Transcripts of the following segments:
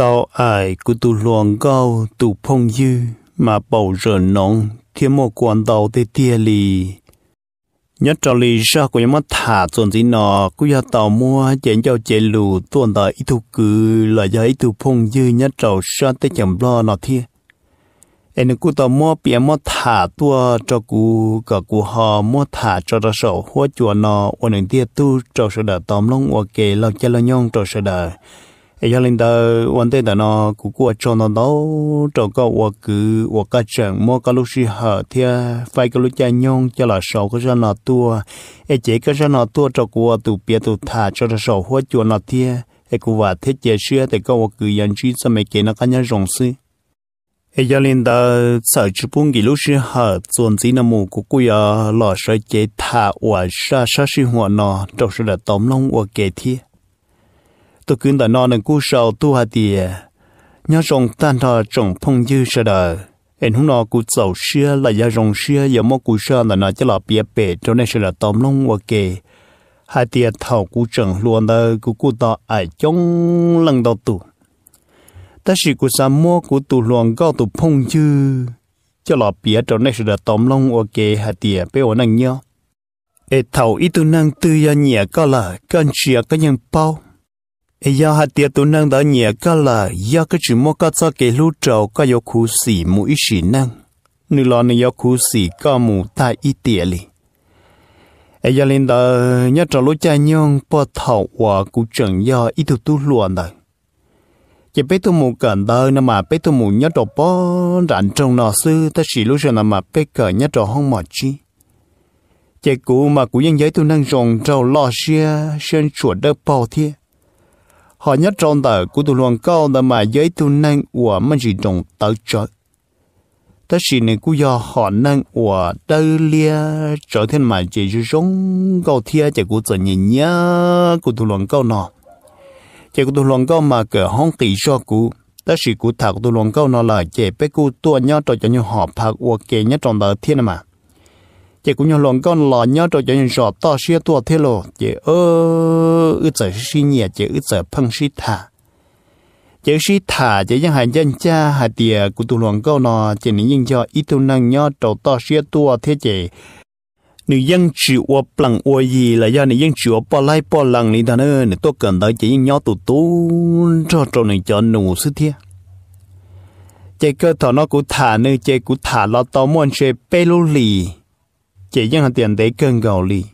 tao ai cứ tu luồng cao tu phong dư, mà bầu rờ nóng, thiên một quan tàu tê tia lì. Nhất trò lì ra của nhóm thả tuần gì nọ cứ ya tàu mua, chén cho chén lù, tuần tàu ít thu cử, là do ít tu phong dư, nhất trò ra tê chậm lo nọ thiên em cứ tàu mua bia mua thả tua cho cú, cả cú họ mua thả cho ra sổ hoa chùa nọ ổn định tia tu cho sự đỡ tóm lông ok lo cho lo nhông cho sự đỡ ấy cho nên đó vấn đề đó nó cũng qua cho nó đó cho có qua cứ qua cái trận mua cái lúc gì hở thì phải cái lúc chạy nhông cho là sầu cái cho nó tua. Ấy chỉ cái cho nó tua cho qua tụ bia tụ thả cho nó sầu hoa chuột nó thì ấy cũng và thế chế xưa thì có qua cứ nhận chỉ cho mấy cái nó cái nhau rộng xí. Ấy giờ nên đó sợ chụp buông cái lúc gì hở chuẩn gì nó mù cũng cũng là lò chế thả và sa sa sinh hoạt nó trong sự là tóm lông và kể thiệt tôi cứ đã nói nên cú sầu tu hạt địa nhớ rong tan thọ trồng phong dư sợ đời em hôm nọ cú sầu xưa là do rong xưa, giờ mô cú sơ là nó chỉ là bia bể cho nên sẽ là tóm lông và kề hai địa thầu cú trần luôn đời cú cú tọ ai chống lần đầu tu ta chỉ cú sa mua cú tu luôn cao tu phong dư. Cho là bia cho nên sẽ là tóm lông và kề hai địa bé ổn năng nhớ. Ê thầu ít tu năng tư ya nhẹ có là con chia cái nhân bao giờ hạt tiệt tu năng đó nhẹ cả là giờ cái chuyện mua cái cho cái lũ trầu có yêu khu xì mu ít xì năng nữ lo này yêu khu xì có mu ta ít tiệt li giờ lên đó nhớ trầu lũ cha nhung bỏ thầu và cụ trần do ít tu tu luôn đó chỉ biết tu mù cần đó nè mà biết tu mù nhớ trâu bỏ rạn trong nọ sư ta chỉ lũ rồi nè mà biết cờ nhớ trâu không mà chi. Chỉ cụ mà cụ nhân giới tu năng rồng trầu lo xia xuyên chuột đỡ bao thiệt họ nhất trong tờ của tụ luận cao đã mà giới tu năng của mình chỉ trong tờ trợ. Tất nhiên này cũng do họ năng của đời lia trở thành mà chỉ giống câu thia chỉ của tự nhìn nhớ của tụ luận cao nọ. Chỉ của tụ luận cao mà cỡ hông kỳ cho của tất nhiên của thạc tụ luận cao nọ là chỉ bé của tua nhá cho cho như họ phạt của kề nhất trong tờ thiên mà chị cũng như lòng con lò nhớ cho cho những sọ to xia tua thế lộ chị ơ, ư giờ xí nhẹ chị ư giờ phăng xí thả. Chị xí thả, chị những hành dân cha hà địa của tụ lòng con nọ, chị nên nhìn cho ít tu năng nhớ cho to xia tua thế chị. Nữ dân chịu ô bằng ô gì là do nữ dân chịu bỏ lại bỏ lằng này thằng ơi nữ tôi cần tới chị nhớ tụ tú cho cho này cho nụ sư thiệt chị cơ thọ nó cũng thả nơi chị cũng thả lo tao muốn chơi bê lì chỉ dân hàng tiền để cơn gạo li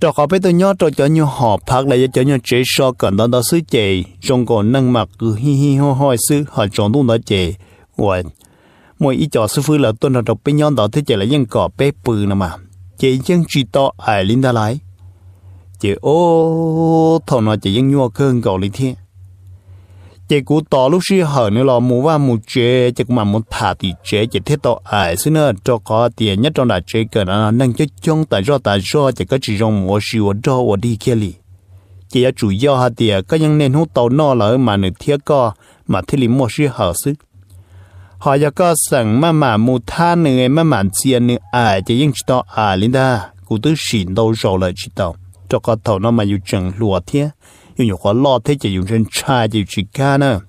trò khó biết tôi nhớ trò cho như họ phát lại cho như chế so cần đó đó sư chế trong còn nâng mặt cứ hi hi ho ho sư họ chọn đúng đó chế và mỗi ý cho sư phư là tôi nó đọc bên nhóm đó, thế chế là dân cỏ bé bự nè mà. Chế dân chỉ to, ai linh đã lại chế ô, thằng nó chế dân nhua cơn gạo li thiên chỉ cú tỏ lúc xí hở nữa là mua vào mua chế chỉ mà muốn thả thì chế chỉ thiết tỏ ai. Xí nữa cho có tiền nhất trong đại chế cái nó nâng cho chung tại do tại do chỉ có chỉ dùng mua và cho và đi kia li chỉ là chủ yếu hạt tiền cái những nên hút tàu nó là mà nửa thiết co, mà thiết lý mua xí hở xí họ giờ có sẵn mà mà mua tha nữa mà mà tiền nữa ai chỉ những chỉ tao ai linh da cú tư xỉn đâu rồi là chỉ tao cho có tàu nó mà yêu chẳng lùa thiết 用有花落 thế chỉ dùng trên chai chỉ chỉ ca nữa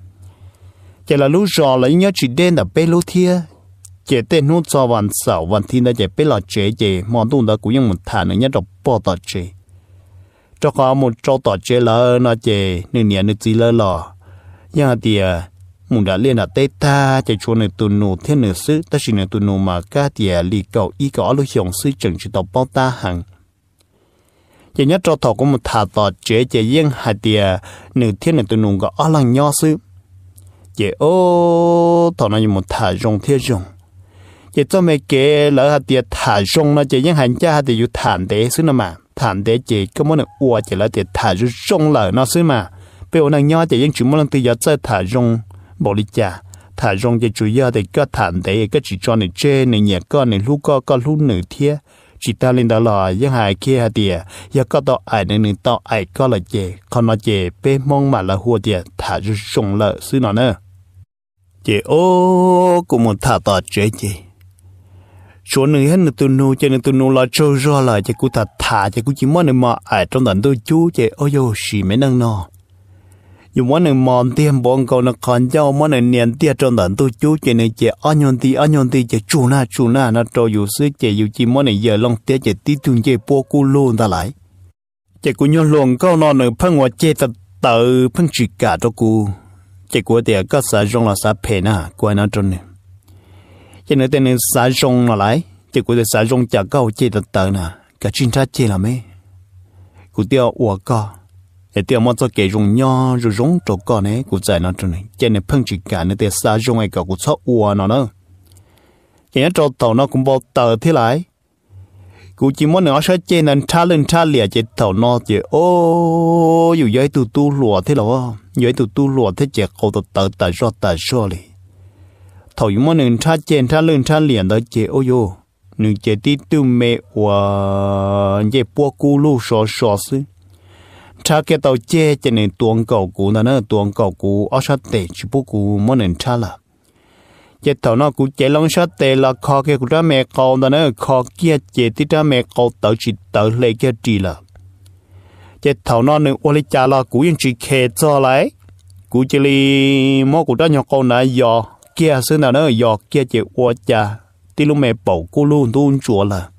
chỉ là lúc rõ là nhớ chỉ đen là bê lô thia chỉ tên nút cho vạn sảo văn thiên là chỉ bê là chế chỉ món tụng đó cũng như một thản nữa nhớ đọc bỏ tọt chế cho có một chỗ tọt chế là nó chỉ nên nhớ nên chỉ là lò nhưng thì mùng đã liên là tê ta chỉ cho nên tụi nụ thiên nửa sứ ta chỉ nên tụi nụ mà ca thì lì cầu ý có lúc hiểu sứ chẳng chỉ tao bao ta hàng chỉ nhất cho thọ cũng một thả tỏ chế chế yên hạt địa nửa thiên nửa tụi nùng có ở lăng nhỏ sư. Chế ô thọ nó như một thả rong thiên rong chế cho mấy cái lỡ hạt địa thả rong nó chế yên hành cha hạt địa yêu thản tế sư nó mà. Thản tế chế có muốn được uo chế lỡ thì thả rong rong lỡ nó sư mà. Bây giờ lăng nhỏ chế yên chủ muốn làm tự giờ chơi thả rong bỏ đi cha thả rong chế chủ yếu thì có thản tế cái chỉ cho này chế này nhẹ con, này lúc có có lúc nửa thiên chỉ ta lên đó là những hai kia hạt địa giờ có tao ai nên nên tao ai có là chè còn nó chè bé mong mà là hùa địa thả ra sông lợ xứ nó nữa chè ô cũng muốn thả tao chè chè số người hết tụi nô cho nên tụi nô là trâu ra là chè cú thả thả chè cú chỉ muốn mà. Ai trong đàn tôi chú chè ô yo xì mấy năng nọ dù muốn nên mòn tiền bọn cậu nó còn cho muốn nên niệm tiền trong tận tôi chú chỉ nên chỉ ăn nhon ti ăn nhon ti chỉ chú na chú na, nó cho dù sức chỉ dù chỉ muốn nên giờ long tiền chỉ tí tuần chỉ bố cú luôn ta lại. Chỉ cú nhon luôn câu nó nữa phân hoa chỉ tự tự phân chỉ cả cho cú. Chỉ cú thì có sa rong là sa phê na qua nó trong này chỉ nữa tên sa rong là lại, chỉ cú thì sa rong chả câu chỉ tự tự nè cả chuyên tra chỉ là mấy cú tiêu ủa co để tiêu mất cho cái rong nho, rồi rong trâu con này cũng giải nó trong này. Chỉ nên phân chỉ cả nên tiêu sa rong ấy cả cũng cho ủa nó nữa. Cái nhá trâu tàu nó cũng bao tờ thế lại. Cú chỉ muốn nó sẽ chơi nên cha lên cha lìa chỉ tàu nó chỉ, ô, dù vậy tu tu lùa thế là vậy tu tu lùa thế chỉ cầu tàu tờ tờ cho tờ cho đi thầu yung muốn nên cha chơi cha lên cha lìa đó chỉ, ô yo nên chỉ tí tu mẹ và chỉ bua cú lu sọ sọ xí cha cái tàu che cho nên tuồng cầu cú nó nó tuồng cầu cú ở sát tệ chỉ bố cú muốn nên cha là. Chỉ tàu nó cú chạy long sát tệ là kho cái cú ra mẹ cầu, nó nó kho kia chỉ tí ra mẹ cầu, tàu chỉ tàu lấy cái gì là. Chỉ tàu nó nên ô lý cha là cú yên chỉ khe cho lại. Cú chỉ li mỗi cú ra nhỏ cầu này giờ kia xưa nào nó giờ kia chỉ ô cha. Tí lúc mẹ bầu cô luôn tuôn chùa là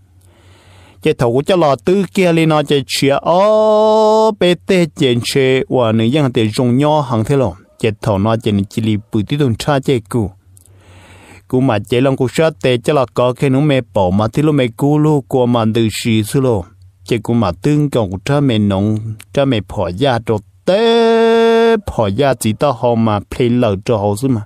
chế thầu của cho lò tư kia lên nó chế chia ô, bê tê chén chế và nữ dân thì dùng nhò hàng thế lo chế thầu nó chỉ chỉ li bự tí đồng cha chế cụ cụ mà chế lòng cụ sát tê cho lò có cái nó mẹ bỏ mà tí lúc mẹ cú lu qua mà từ xì xưa lo chế cụ mà tương cầu của cha mẹ nông cha mẹ bỏ ra cho tê bỏ ra chỉ tao họ mà play lờ cho họ xứ mà.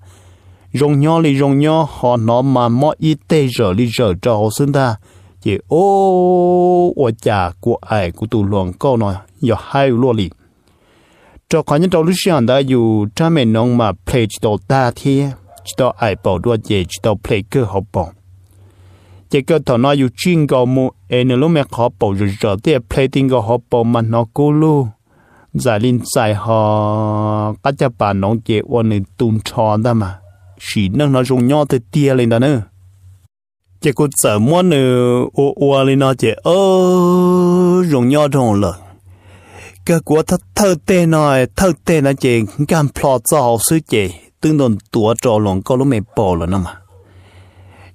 Rong nhò li rong nhò họ nó mà mọi y tế rồi li giờ cho họ xứng ta. 也哦，我家国爱古都乱搞呢，要还有落力。这看见道路上的有专门弄嘛，play 知道大天，知道爱宝多也知道 play 个好棒。这个头脑有真高木，哎，你路面好宝就热点 play 定个好宝嘛，那咕噜。giải linh giải họ các cha bà nông chế ôn nên tun tròn ta mà chỉ nâng nó dùng nhau tới tia lên đó chỉ có sợ muốn nữa ô ô lên nó chỉ ô dùng nhau trong lợn cái của thật thơ tê nói thơ tê nó chỉ gan plot cho sư chỉ tương đồn tua trò lòng có lúc mày bỏ rồi nó mà.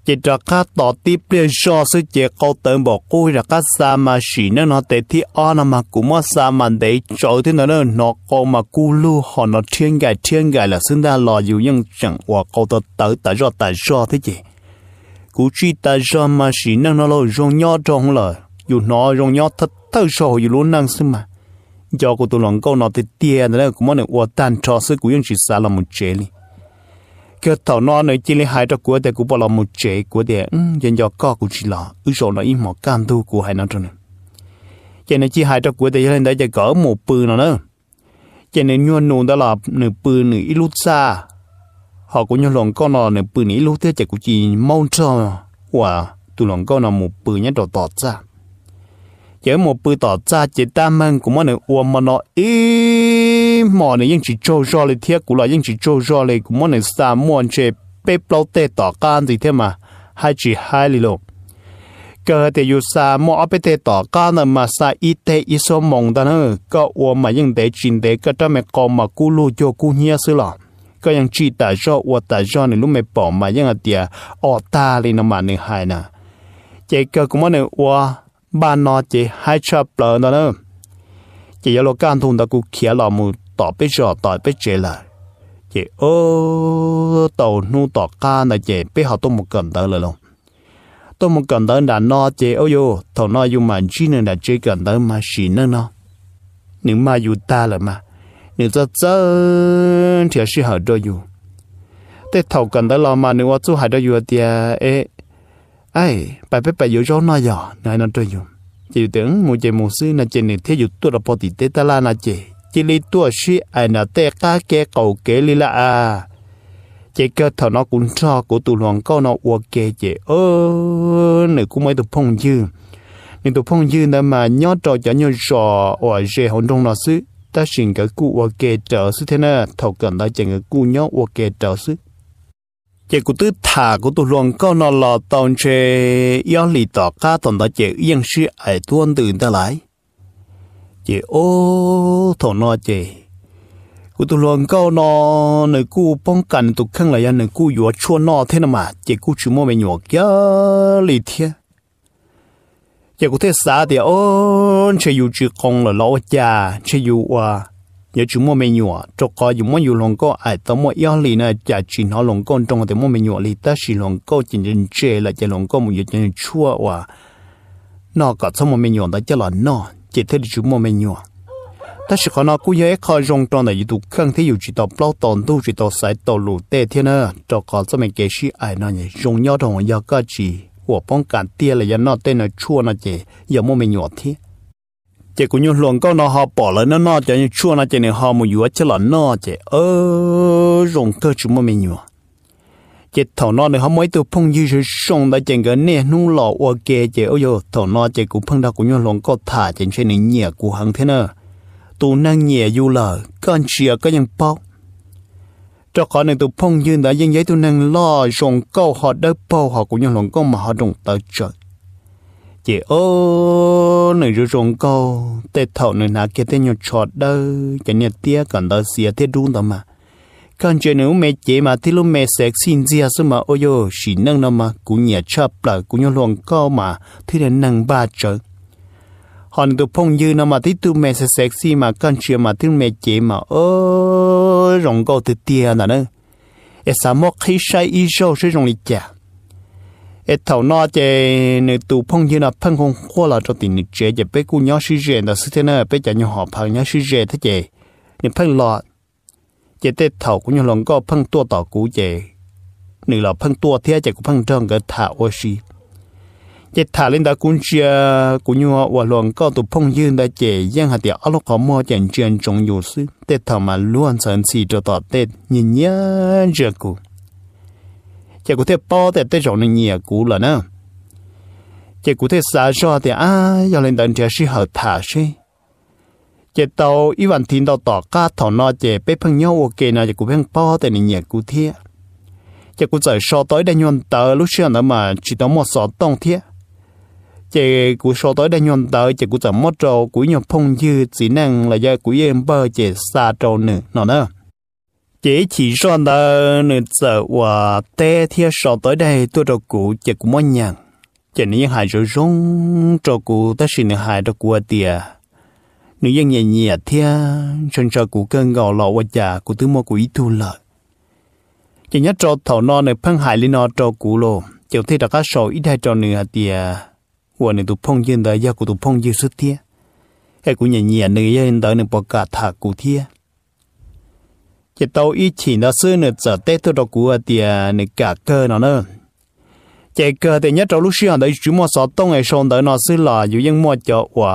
Chỉ cho các tỏ tiếp lên cho sư chỉ câu tưởng bỏ cô là các sa mà chỉ nó nó để thì on mà cũng mà sa mà để cho thế nó nó nó có mà cú lu, họ nó thiên gài thiên gài là xứng ra lo dù nhưng chẳng qua câu tới tới tới rồi tới rồi thế gì cú chi ta rồi mà chỉ năng nó lo rong nhỏ trong là dù nó rong nhỏ thật thật sâu dù luôn năng xem mà. Do cô tôi lòng câu nó thì tiền đấy cũng mong được qua tan cho sư cũng chỉ xa là một chế li cái thảo nó này chỉ lấy hai cho của để cú bảo là một chế của để um ừ, dân do có cũng chỉ là ư số nó im mỏ cam tu của hai nó cho nên cho nên chỉ hai cho của để lên đấy chỉ có một bự nó nữa. Cho nên nhuận nụ đó là nửa bự nửa ít lút xa họ cũng như lòng con nó nửa bự nửa lúc thế chỉ cũng chỉ mong cho và tụi lòng con nó một bự nhất đồ tọt ra. Chỉ một bự tọt ra chỉ tam mang cũng mà nửa uom mà nó ý mà nửa những chỉ trâu rò lên thiết cũng là những chỉ trâu rò lên cũng mà nửa sa muôn chế bê bao tê tỏ can gì thế mà. Hai chỉ hai lì lộ cơ thể yêu sa mua áp bên tê tỏ can là mà sa ít tê ít số mong đó nữa. Có uom mà những để chín để cái đó mẹ con mà cú lu cho cú nhia xứ lọ có những chỉ tại do uo tại do này lúc mẹ bỏ mà những ở tiệt ở ta lên nó mà nửa hai nè chỉ cơ cũng mà nửa uo ba nó chỉ hai chập lỡ đó nữa chỉ có lúc can thùng đó cũng kia là một tỏ biết rõ tỏ biết chế là chỉ ô tàu nu tỏ ca này chỉ biết họ tôi một cần tới rồi luôn tôi một cần tới là nó chỉ ô yo thầu nó dùng mà chỉ nên là chỉ cần tới mà chỉ nên nó nhưng mà dù ta là mà nếu cho chân thì sẽ hở đôi dù thế thầu cần tới lo mà nếu mà chú hại đôi dù thì ê ai bài biết bài dù cho nó giờ này nó đôi dù chỉ tưởng một chế một sư là chế này thế dù tôi là bỏ tỷ tế ta la là chế chỉ lý tôi suy ai là tế cá kế cầu kế lý là à chế cơ thọ nó cũng cho của tụ lòng câu nó uo kế chế ơ nữ cũng mấy tụ phong dư nhưng tụ phong dư đó mà nhớ trò cho nhau trò ở dễ hồn trong nó sư ta xin cái cụ uo kế trở sư thế nào thọ cần ta chẳng cái cụ nhớ uo kế trở sư chỉ cụ tư thả của tụ lòng câu nó là tàu chế yếu lì tỏ cá tàu đó chế yên sư ai tuôn từ ta lại chỉ ô thổ nó chỉ กูตัวลองก็นอในกูป้องกันตัวข้างเลยในกูอยู่ชั่วนอเท่านั้นมาเจ้ากูชิมอไม่หยวกยาลีเทียเจ้ากูเทสาเดียวโอ้เชื่ออยู่จีกงเลยล้อจ่าเชื่ออยู่ว่าอย่าชิมอไม่หยวกจกก็อยู่มั่อยู่ลงก็ไอ้ ta xin cái cụ và kê trở sư thế nè. Thầu gần ta chẳng cái cụ nhó và kê trở sư chị cụ tư thả của tụ luôn câu nó lò tông chê yếu lì tỏ ca tồn ta chế yên sư ai tuôn từ ta lại. Chị ô thổ nó chế cụ tụ luôn câu nó nơi cụ bông cằn tụ khăn yên nơi cụ yếu chua nó thế nè mà. Chị cụ chú mô mẹ nhỏ kia, lì thiê giờ có thể xả thì ôn chơi yêu chữ con là lão già chơi yêu à giờ chú mua mày nhọ cho có dù mua yêu lòng có ai tao mua yêu lì nè chả chỉ nó lòng con trong cái mua mày nhọ lì ta chỉ lòng có chỉ nên chơi là chỉ lòng có một giờ chỉ chua à nó cả xong mua mày nhọ ta chỉ là nó chỉ thế chú mua mày nhọ ta chỉ có nó cũng dễ khai rong trong này tụ khăn thế yêu chỉ tao bao tòn tu chỉ tao sai tao lù tê thế à, cho có xong mày cái gì ai nó nhỉ? Rong nhau trong giờ có chỉ của phong cả tia là dân nó tên là chua nó chỉ giờ mua mình nhỏ thế chỉ cũng như luồng câu nó họ bỏ lỡ nó nó cho như chua nó chỉ này họ một dúa chứ là nó chỉ ơ rồng cơ chúng mua mình nhỏ chỉ thầu này họ mới từ phong dư sự sông đã chèn cái nè nung lọ ok chỉ ôi yo thầu nó chỉ cũng phong đã cũng như luồng câu thả chỉ trên này nhẹ của hàng thế nè tụ năng nhẹ du lờ con chia có những bao cho khó nên tu phong dương đã dân giấy tu năng lo rồng câu họ đỡ bao họ cũng như lòng con mà họ đồng tờ trời. Chị ô nơi rồi rồng câu, tê thầu nơi nà kia tên nhau chọt đỡ cho nên tía cần đỡ xìa thế đúng đó mà. Con chơi nếu mẹ chế mà thì lúc mẹ sẽ xin ra số mà, ôi yo chỉ năng nó mà, cũng nhẹ chập lại cũng như lòng câu mà, thì là năng ba trời hòn tụ phong dư nó mà tí tu mẹ sẽ sexy mà con chuyện mà tí mẹ chế mà. Ơ rong câu từ tia nè. Nữa ê sao mốc khi sai y sâu sẽ rong lịch chả e thầu nó chè nữ tụ phong dư nó phân không khoa là cho tình nữ chế chè. Bé cu nhỏ sư rèn đó sư thế nào bé chả nhỏ họ phẳng nhỏ sư rèn thế chè. Nữ phân lọ. Chè tê thầu cũng như lòng gò phân tua tỏ cũ chè. Nữ là phân tua thế chè cũng phân trơn cái thả ô xì chỉ thả lên đã cũng chưa cũng như họ luận có tụ phong dương đã chế giang hạt địa ở lúc họ mua chuyện chuyện trong nhiều sư tết thảo mà luôn sẵn xì cho tỏ tết nhìn nhớ giờ cụ chỉ có thể bao tết tết rộng trong nhiều cụ là nè. Chỉ có thể xa cho thì à giờ lên đàn sư hợp thả sư. Chỉ tàu y văn thiên tàu tỏ ca thảo nó chế bế phân nhau, ok nào chỉ cũng phân bao tết nhiều cụ thiệt chỉ cũng phải so tới đây nhuận tờ lúc xưa nữa mà chỉ tao một số tông thiệt chị của số tới đây nhon tới, chị của tầm mất trâu của nhon phong dư chỉ năng là do của em bơ, chị xa trâu nữa nó nữa? Chị chỉ cho đó nữa giờ và tê theo số tới đây tôi trâu cũ chị của mất nhận chị này hại rồi rong trâu cụ ta xin hại trâu của tiề nữ dân nhẹ nhẹ theo chân cho của cơn gò lọ và già của thứ mua của ý thu lợi. Chị nhớ trâu thầu non này phân hại lên nó trâu cũ lô chịu thấy đã có số ít hai trâu nữa tiề วันนี้ตุพงยืนได้ยากูตุพงยืนสุดเทียไอ้กูเนี่ยเนี่ยเนื้อยันได้เนี่ยประกาศถากูเทียจะโตอีฉีนเราซื้อเนี่ยจะเตะตัวดอกกูเตียเนี่ยกาเกอร์เนาะเนอะจะเกอร์แต่เนี่ยเราลูกเชี่ยได้จุดมอสอดต้องไอ้ชนได้เนาะซื้อหล่ออยู่ยังมอจอว่า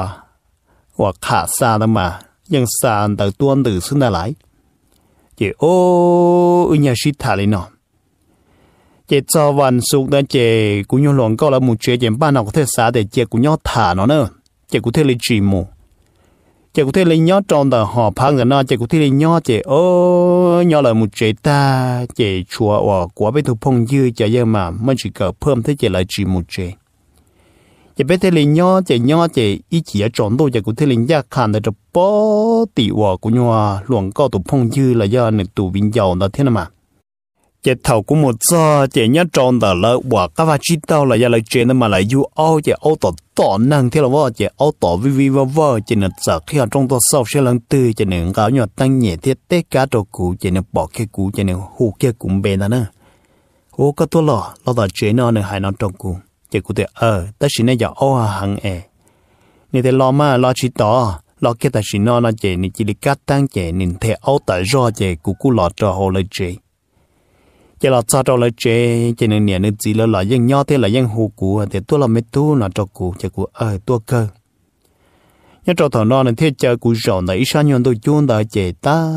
ว่าขาดซาดมา ยังซาแต่ตัวหนึ่งซึ่งได้หลายจะโอ้ยเนี่ยชิดถ่ายเลยเนาะ chế cho vận sụp đó chế cũng như lòng có là một chuyện chuyện ban nào có thể xả để chế cũng nhau thả nó nữa. Chế cũng thể lấy chỉ mù. Chế cũng thể lấy nhau tròn tờ họ phang rồi nó chế cũng thể lấy nhau chế ô nhau là một chuyện ta chế chùa ở của bên thủ phong dư chế nhưng mà mới chỉ cờ thêm thế chế lại chỉ một chuyện chế bên thể lấy nhau chế nhau chế ý chỉ ở tròn đồ chế cũng thể lấy nhau khăn để cho bỏ tỷ ở của nhau lòng có thủ phong dư là do nửa tù vinh giàu đó thế nào mà chế thầu của một do chế nhá tròn tờ lợ. Và các vạch chi tao là gia lợi chế nó mà lại du ô chế ô tổ tổ năng. Thế là vợ chế ô tổ vi vi vợ vợ chế nó sợ khi ở trong tổ sau sẽ lần tư. Chế nó gạo nhỏ tăng nhẹ thiết tế cá đồ cũ. Chế nó bỏ cái cũ chế nó hù kia cũng bền đó nữa. Hủ cái tôi lọ lọ tờ chế nó này hai nó trong cũ. Chế cụ thể ờ ta chỉ này giờ ô hàng e nên thế lo mà lo chi tao lo cái ta chỉ nó nó chế nên chỉ lịch cắt tăng chế nên thế ô tờ do chế cũ cũ lo cho hồ lợi chế chỉ là cho cho là chế chỉ nên nhận nên gì là là dân nhỏ thế là dân hồ cụ thì tôi là mấy tu là cho cũ cho cũ ở tôi cơ. Nhớ cho thằng nó nên thế chơi cụ rộng là ít sao nhon tôi chôn đã chế ta,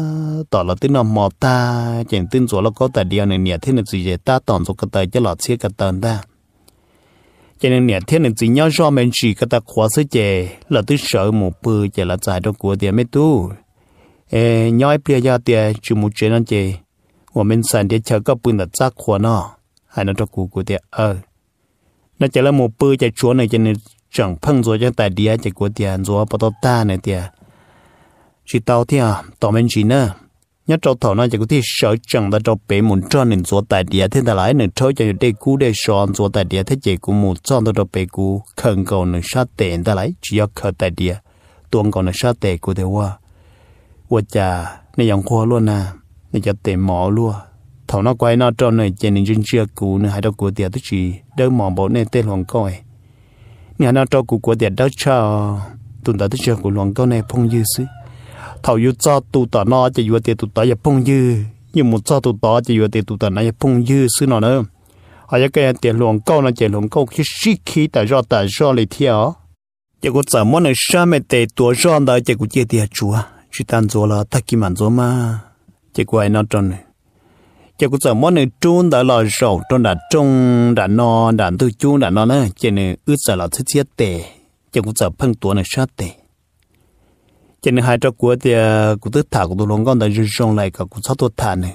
tỏ là tiếng là mò ta chỉ tin số là có tài điều này nhẹ thế nên gì chế ta tỏn số cái tài cho lọt xe cái tên ta cho nên nhẹ thế nên gì nhau do mình chỉ cái ta khóa số chế là tôi sợ một bự chỉ là giải cho của thì mấy tu ê nhói bia ra thì chỉ một chế nó chế 我们三天吃个不能咋活呢？还能做姑姑的二。那将来莫不在做那件呢，整碰着将大爹在过点做不到大那点。chỉ tao thì à tao mình chỉ nè nhất trâu thầu nó chỉ có thể sợ chẳng ta trâu bể muốn cho nên số tài địa thế ta lại nên thôi cho để cú để sòn số tài địa thế chỉ cú muốn cho ta trâu bể cú khẩn cầu nên sát tiền ta lại chỉ có khờ tài địa tuồng cầu nên sát tiền của thế hoa hoa cha nên dòng khoa luôn nè để cho tệ mỏ luôn thầu nó quay nó cho này, trên những chưa cũ nữa, hai đó của tiền tức gì đỡ mỏ bộ nên tên hoàng coi nhà nó cho cũ của tiền đâu cho tụi ta tức chưa của hoàng coi này phong dư xứ. Thầu yêu cho tụi ta nó chỉ yêu tiền tụi ta giờ phong dư, nhưng một cho tụi ta chỉ yêu tiền tụi ta này phong dư xứ nó nữa. Họ giờ cái tiền hoàng coi nó chỉ hoàng coi khi xí khí tại do tại do lấy theo chỉ có sợ món này sao mà tệ tuổi do đó chỉ có chia tiền chúa. Chỉ tan rồi là ta kim ăn rồi mà chỉ quay nó tròn này? Chỉ có sợ món này trôn đã lò sầu trôn đã trông, đã no, đã thứ chun đã no nữa. Chỉ nên ướt sợ là thứ chết tệ chỉ có sợ phân tuổi này sát tệ chỉ nên hai trò của thì à, cũng thứ thả của tôi luôn con đã rơi rong lại cả cũng sát tôi thả này.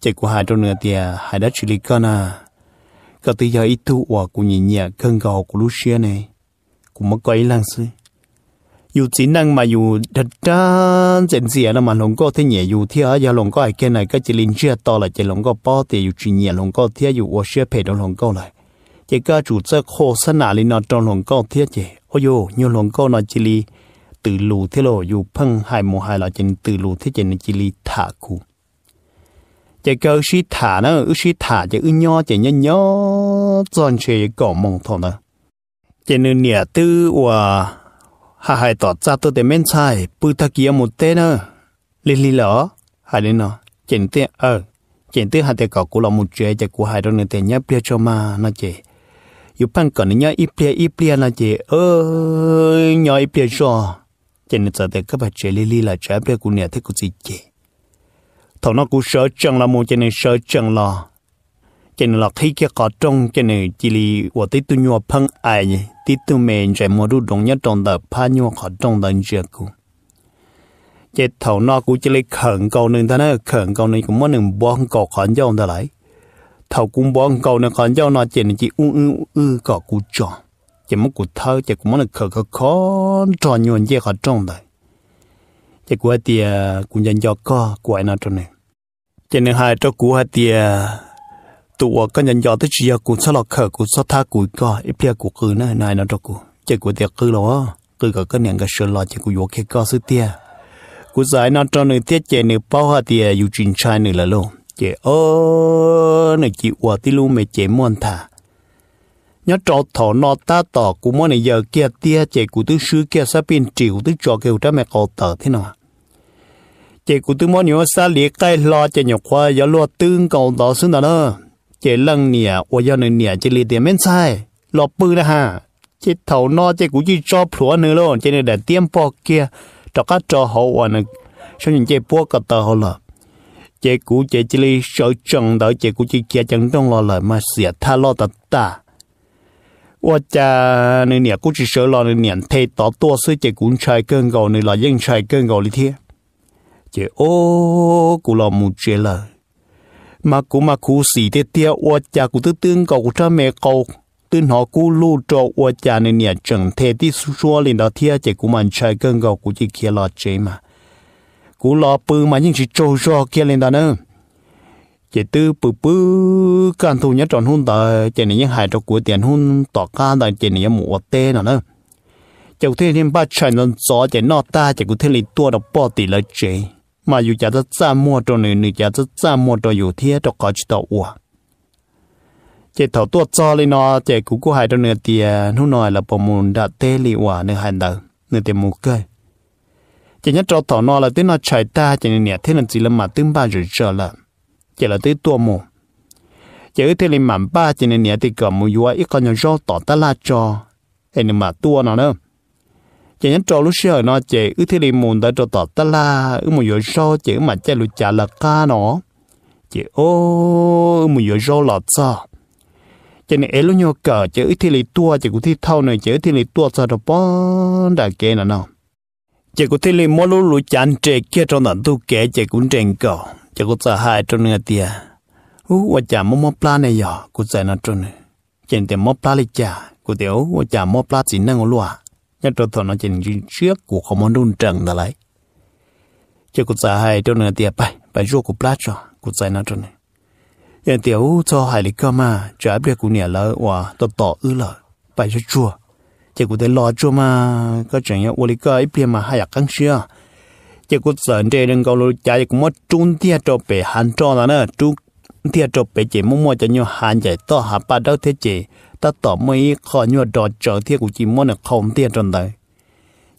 Chỉ có hai trong nữa thì à, hai đã xử lý con à. Cả từ giờ ít thu của cũng nhìn nhẹ cơn gò của lúc xưa này. Cũng mất quay lang xưa dù chỉ năng mà dù thật ra dần dần là mà lòng có thế nhẹ, dù thì ở giờ lòng có ai cái này, cái chỉ linh chưa to là chỉ lòng có bao thì dù chỉ nhẹ, lòng có thế dù ở xe phải đó lòng có lại. Chỉ cái chủ sẽ khổ sân nào lên nó trong lòng có thế chứ ôi yo nhiều lòng có nó chỉ li từ lù thế lo dù phăng hai mùa hai là chỉ từ lù thế chỉ chỉ li thả cụ. Chỉ cái sĩ thả nó ư sĩ thả chỉ ư nhỏ chỉ nhỏ nhỏ tròn chơi cỏ mong thọ nó. Chỉ nên nhẹ tư và hà hai tỏ ra tôi để men sai bư ta kia một tên nữa lì lì lỡ, hai đến nó chỉnh tiền ờ chỉnh tiền hai tiền cậu cũng là một chuyện chắc của hai đứa nữa tiền nhá, bia cho mà nó chị yêu pan còn nhá, ít bia ít bia, nó chị ơ, nhá, ít bia cho. Chỉnh nên giờ để các bạn chơi lì lì là chơi bia của nhà thế của gì chị thằng nó cũng sợ chẳng là một chỉnh nên sợ chẳng là cho nên là khi cái có trong cho nên chỉ là ở tới tu nhuộm phân ai tí tu mẹ sẽ mua đủ đồng nhất trong tờ pha nhuộm khó trong tờ chưa cũ. Chế thầu nó cũng chỉ là khẩn cầu nên thế này khẩn cầu nên cũng muốn nên bón cầu khó nhau ta lại. Thầu cũng bón cầu nên khó nhau nó chỉ là chỉ u u u, có cú chọn chỉ muốn cú thơ, chỉ cũng muốn là khờ khờ khó tròn nhuộm chế khó trong tờ chỉ của thì cũng dành cho co của ai nó trong này. Cho nên hai cho cú hai thì tụ cái nhân gió tới chỉ cụ sao lọt khờ cụ sao tha cụ có. Ít bia cụ cứ này này nó cho cụ chỉ cụ tiệc cứ lo, cứ có cái nhận cái sự lo, chỉ cụ vô cái có sự tia cụ giải nó cho người tiết chế người bao hạt tia yêu trình trai người là luôn chỉ ơ người chỉ qua tí luôn mày chế muôn thà nhớ trọ thọ nó ta tỏ cụ mua này giờ kia tia chế cụ tư sư kia sắp bên triệu tư cho kêu trái mẹ cậu tờ thế nào. Chế cụ tư mua nhiều xa liệt cái lo chế nhọc khoa giờ lo tương cầu đó xứng đó chế lăng nè ôi giờ này nè chế lì tiền men sai lọ bự đó ha chế thầu nọ chế cũng chỉ cho phủa nữa luôn chế này để tiêm bò kia cho các cho hậu và này sau những chế bò cả tờ hậu là chế cũng chế chỉ li sợ chừng đợi chế cũng chỉ kia chẳng trong lo lại mà xỉa tha lo tật ta ôi cha này nè cũng chỉ sợ lo này nè thay tỏ tua sư chế cũng chạy cơn gầu này là dân chạy cơn gầu đi thế chế ô cũng là một chế lời mà cú mà cú xì thế tia ô cha cú tư tương cầu cha mẹ cầu. Tương họ cú lu cho ô cha này nè chẳng thể đi xua lên đó thia chỉ cú mình chạy cơn cầu cú chỉ kia lo chế mà. Cú lo bự mà nhưng chỉ trâu cho kia lên đó nữa chỉ tư bự bự can thu nhất tròn hôn tờ, chỉ này những hại cho của tiền hôn tỏ ca tại chỉ này một tê nào nữa chậu thế nên ba chạy nó gió, chỉ nó ta chỉ có thế lấy tua đọc bỏ tỷ lợi chế mà dù chả rất xa mua cho nữ nữ chả rất xa mua cho dù thế cho có chỉ tàu ủa. Chỉ thầu tuột cho lên nó chỉ cú cú hai cho nửa tiền nó nói là bộ môn đã tê li ủa nửa hành đầu nửa tiền mù cơ chỉ nhất cho thầu nó là tiếng nó chạy ta chỉ nửa thế là chỉ là mà tương ba rồi trở là. Chỉ là tới tua mù. Chỉ ở thế là mà ba chỉ nửa thì cầm mù mua ít con nhỏ rau tỏ ta la cho. Em mà tua nó nữa chỉ nhắn trò lúc xưa nó chỉ ư thế đi muốn đã trò tọt ta la ư một giờ sau chỉ mà chạy lúc trả là ca nó. Chỉ ô ư một giờ sau là sao chỉ này lúc nhau cờ chỉ ư thế đi tua chỉ cũng thi thâu này chỉ ư thế đi tua sao đó bón đã kê nào nào. Chỉ cũng thế đi mua lúc lúc chán trẻ kia trong đàn tu kể chỉ cũng trèn cờ chỉ cũng sợ hại trong người tia ú và chả mua mua plan này giờ cũng sợ nó trong này. Chỉ tiền mua plan lịch chả cũng tiểu và chả mua plan chỉ năng luôn nhất cho thọ nó chỉ những trước của không muốn đun trần đó lấy. Cho cô xã hay cho nên tiệp bài bài ruột của plát cho của giải nó cho này. Hiện tiểu cho hai lý cơ mà trả biết của nhà lỡ và tọt tỏ ư lỡ bài cho chua. Chỉ của để lo chua mà, có chuyện như lý cơ ít biết mà hay hai căng xưa chỉ của dẫn trên đừng có lối chạy cũng mất trung tiệt cho bể hàn cho là nữa trung tiệt cho bể chỉ mua mua cho nhau hàn chạy to hà ba đâu thế chỉ ta tỏ mấy khó nhu đỏ trở thiết của chị mua được không tiền trần đấy.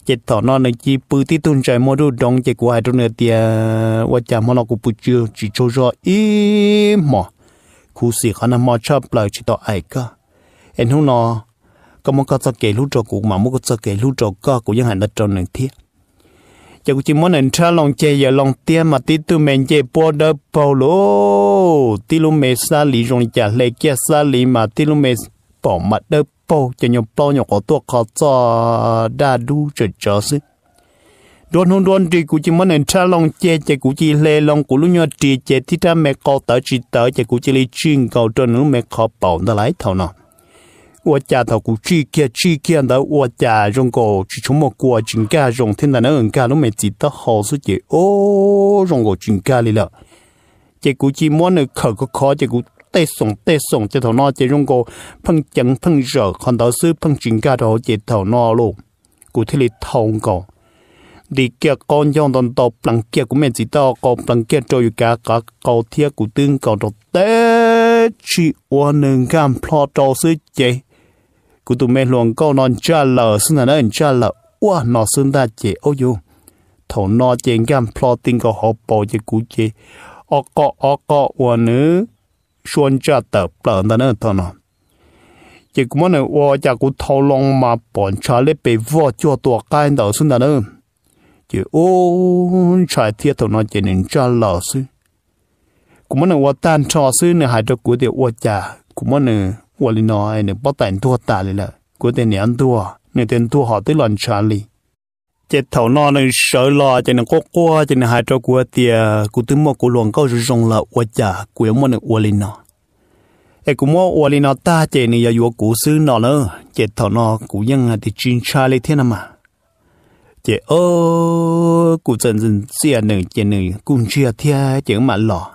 Chị thọ nó này chỉ bự tí tuần trái mua đồ đông chị của hai trong này tiền và chả mua nó cũng bự chưa chỉ cho cho im mà khu sĩ khả năng mua chấp lại chỉ tỏ ai cả em không nó, có một cái kể lúc trò cũng mà một cái kể lúc trò có cũng những hành đất trong này thiết giờ cũng chỉ muốn anh trả lòng chơi giờ lòng tiền mà tí tu mình chơi bỏ đỡ bao lô. Tí lu mẹ xa lì rong chả lệ kia xa lì mà tí lu mẹ bỏ mặt đỡ bao cho nhau bao nhau có tuổi có cho đa đủ cho cho sự đồn hôn đồn thì cũng chỉ muốn nên trả lòng chơi chơi cũng chỉ lệ lòng cũng lúc nhau chỉ chơi thì ta mẹ có tới chỉ tới chơi cũng chỉ lấy chuyên cầu cho nó mẹ khó bảo nó lại thầu nào 我家头古去见去见的我家用个去从么过军家用听到那人家都没记得好事情哦，用个军家里了。结果只么呢考个考，结果 tê sủng tê sủng chế thầu nó chế rung cô phân chấn phân rỡ còn đó sư phân chính cả đó chế thầu nó luôn cụ thể là thông cổ đi kia con dòng đòn tàu plăng kia của mình chỉ tàu còn bằng kia cho yêu cả cả cầu thiết của tương cầu đó tê chỉ quan nâng cam plo cho sư chế cụ tụi mình luôn câu non trả lờ xin là nó trả lời quá nó xin ta chế ô dù thầu nó chế cam plo tinh cầu họ bỏ chế cụ chế ออกก็ออกก็วันนึก xuân cha tờ bờ ta nữa thôi nó chỉ cũng muốn là cha cũng thâu lòng mà bọn cha lấy bị vợ cho tổ cái đó xuống ta nữa chỉ ô trái thiệt thôi nó chỉ nên cha lỡ sư. Cũng muốn là tan trò sư này hai đứa của thì ô cha cũng muốn là ô lên nói này bắt tay thua ta lên là của tiền nhàn thua này tiền thua họ tới lần cha lý chết thầu nó nên sợ lo cho nên có qua cho nên hai trâu của tia cụ tư mua cụ luồng câu rồi rong là qua chả, cụ yếu mua này qua nó ai cụ mua qua lên nó ta chế này giờ vừa cụ sư nó nữa chết thầu nó, cụ nhân là thì chinh tra lấy thế nào mà. Chế ô cụ chân dân xia nửa chế nửa cung chia thia chế mà lò.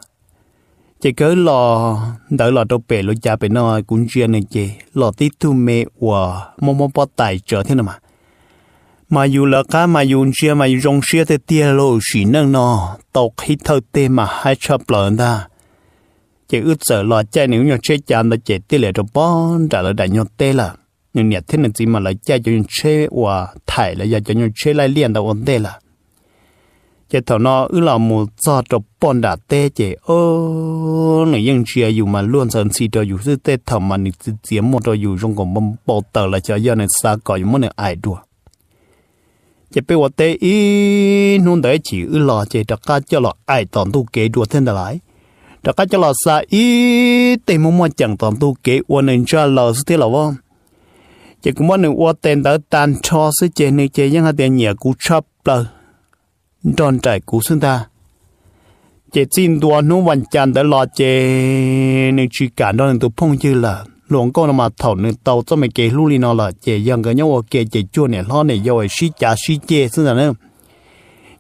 Chế cớ lò, đỡ lò đâu bể lối cha bể nó cung chia nửa chế lò tí thu mê và mong mong bỏ tài trở thế nào mà mà dù là cá mà dù chia mà dù rong chia thì tia lộ chỉ nâng nó tộc hít thơ tê mà hai chập lợn ta chỉ ước sợ lò chạy nếu nhau chơi chán là chạy tia lệ rồi bón trả lại đại nhau tê là nhưng nhà thế này chỉ mà lại chạy cho nhau chơi và thải là giờ cho nhau chơi lại liền đâu ổn tê là chỉ thầu nó ư là một do cho bón đã tê chỉ ô này nhưng chia dù mà luôn sơn xì cho dù sư tê thầu mà nịch chiếm một cho dù trong còn bông bộ tờ là cho giờ này xa cỏ dù muốn này ai đùa chỉ biết ว่า tê ý, nôn đấy chỉ ư là chỉ đặc cá cho là ai toàn tu kế đua thiên đại lại? Đặc cá cho là xa, ý tê mua mua chẳng toàn tu kế quan nên cho là sư thế là vong chỉ cũng muốn này qua tên đã tan cho sư chế nên chế những hạt tiền nhẹ cú chấp lơ tròn trải cú xuân ta. Chế xin đua nó hoàn chán đã lo chế nên chỉ cả đó nên tụ phong chứ là luồng con mà thầu nên tàu cho mày kể lưu li nó là chế yang cái nhau kể chế chua này lo này rồi xí chả xí chê xin ta nữa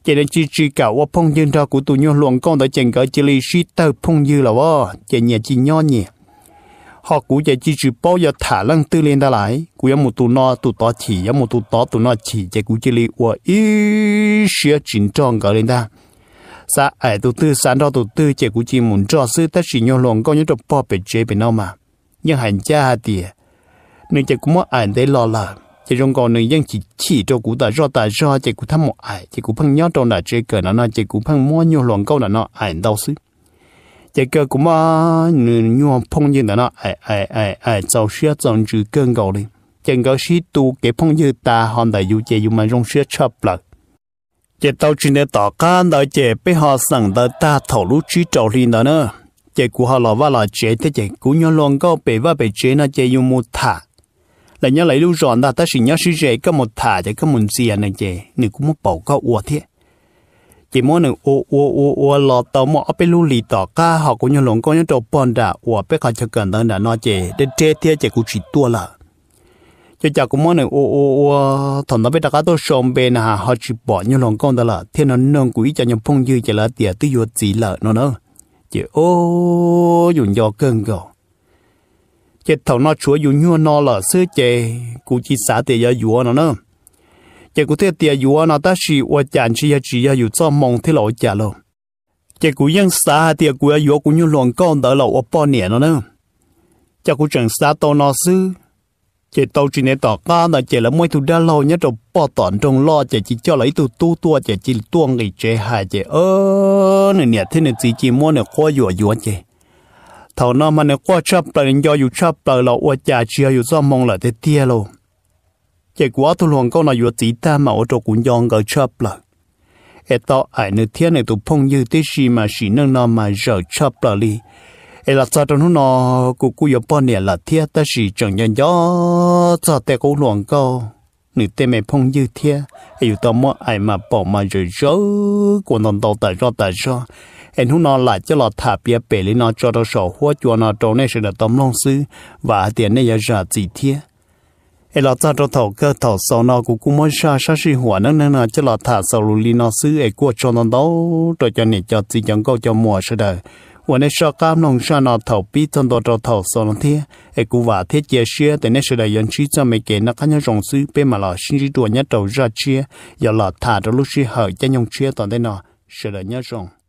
chế đến chỉ chỉ phong dương ra của tụi nhau luồng con đã chèn cái chế li xí tàu phong dư là wa chế nhẹ chỉ nhỏ nhẹ họ cũng chỉ chỉ chỉ bao giờ thả lăng tư lên đã lại cũng có một tụ nó tụ to chỉ có một tụ to tụ nó chỉ chỉ cũng chỉ li và ý xía chỉnh trọng cái lên ta sa ai tụ tư san đó tụ tư chỉ cũng chỉ muốn cho sư tất chỉ nhau luồng con nhớ được bao bề chế bên nào mà nhưng hành cha thì nên chỉ cũng mất ảnh để lo là chỉ trong còn nên dân chỉ chỉ cho cụ ta do ta do chỉ cụ thăm một ảnh chỉ cụ phăng nhớ trong là chỉ cờ nó chỉ cụ phăng mua nhiều loạn câu là nó ảnh đau xứ. Chỉ cờ cũng mà nhiều phong như là nó ảnh ảnh ảnh ảnh cháu xưa giàu chữ cơn cầu đi. Chẳng có sĩ tu cái phong như ta hoàn đại dù chỉ dù mà rong xưa chấp lại chỉ tao chỉ nên tỏ can đó chỉ bây họ sẵn đó ta thổ lúc chỉ trò liền đó nữa chỉ của họ lò và lò chế, thế chỉ của nhau lòng có bề và bề chế nó chỉ dùng một thả. Là nhớ lấy lúc rồi ta ta chỉ nhớ sĩ chế có một thả chỉ có một gì à này chỉ nếu cũng một bầu có uổng thế. Chỉ muốn nữa ô ô ô ô lọ tàu ở bên lưu lì tỏ ca, họ của nhau lòng có như trâu bòn đã ô bên họ cho cần đó là nó chỉ để chế thế chỉ của chỉ tua là cho chả cũng món này ô ô ô thằng nó biết đã cá tôi xong bên à họ chỉ bỏ nhau lòng con đó là thế nó nâng quý cho nhau phong dư chỉ là tiệt tư yuột gì lợ nó nữa chỉ ô dùng do cơn gò. Chỉ thầu nó chúa dùng nhua nó là sư chè, cụ chỉ xả tiền giờ dùa nó nữa chỉ cụ thế tiền dùa nó ta chỉ ô chán chỉ chỉ ya dù cho mong thế lỗi chả luôn chỉ cụ yên xả tiền cụ ở dùa cụ như loạn con đỡ là ô bao nè nó nữa chỉ cụ chẳng xả tàu nó sư chị tàu chị nè tỏ ca là chị là mỗi thứ đã lâu nhất rồi bỏ tọn trong lo chị chỉ cho lấy từ tu tua, chị chỉ tuông người chị hại chị. Ơ, nè nè, thế nè, chị chỉ mua nè qua dùa dùa chị. Thầu nó mà nè qua chấp là nè, do dù chấp là là qua chả chia dù do mong là thế tia lô. Chị quá thu luồng câu là dùa chị ta mà ở chỗ cũng yong gỡ chấp là ai tao ai nè, thế nè tụ phong như thế gì mà chỉ nâng nó mà giờ chấp là li ai là cho trong nó cụ cụ yếu bao nhiêu là thiệt ta chỉ chẳng nhận gió, cho té cố luồng câu. Nữ tê mẹ phong như thiết ê tao mua ai mà bỏ mà rồi rớ, của nó đầu tại do tại do em hú nó lại cho nó thả bia bể lên nó cho nó sổ hoa cho nó trâu này sẽ là tấm long sư, và tiền này giờ gì thiệt ê là cho cho thầu cơ thầu sau nó cũng cũng mới sa sa sĩ hỏa nâng nâng cho nó thả sau lì nó sư, ê, của cho nó đâu, rồi cho này cho gì chẳng câu cho mùa sẽ đời วันนี้ชอบกามลงชานอถอปีจนตัวจอถอสอนเทียเอกูว่าเทียเจเชียแต่ในสุดยันชี้จะไม่เกณฑ์นักขันยงซื้อเป็นมาหล่อชิ้นที่ตัวเนี้ยตัวจะเชียอย่าหลอดถาดลูกชี้เหยจะยงเชียตอนได้นอสุดยันยง